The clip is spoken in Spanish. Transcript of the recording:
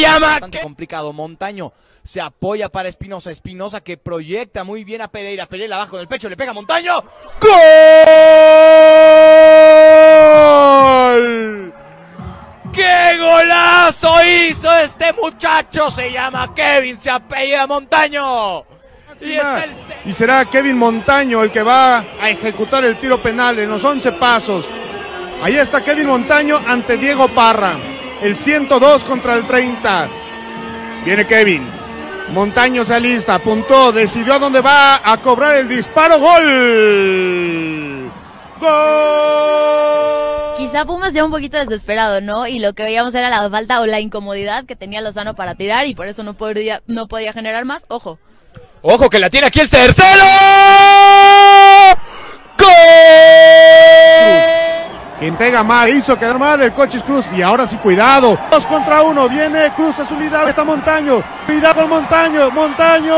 llama. Bastante complicado. Montaño se apoya para Espinosa. Espinosa que proyecta muy bien a Pereira. Pereira abajo del pecho, le pega a Montaño. ¡Gol! ¡Qué golazo hizo este muchacho! Se llama Kevin, se apellida Montaño. Y, está el... y será Kevin Montaño el que va a ejecutar el tiro penal en los 11 pasos. Ahí está Kevin Montaño ante Diego Parra. El 102 contra el 30. Viene Kevin. Montaño se alista, apuntó, decidió a dónde va a cobrar el disparo. ¡Gol! ¡Gol! Quizá Pumas ya un poquito desesperado, ¿no? Y lo que veíamos era la falta o la incomodidad que tenía Lozano para tirar y por eso no podía, no podía generar más. Ojo. Ojo que la tiene aquí el tercero. Pega mal, hizo quedar mal el Cochis Cruz. Y ahora sí, cuidado. Dos contra uno. Viene Cruz a su unidad. Está Montaño. Cuidado con Montaño. Montaño.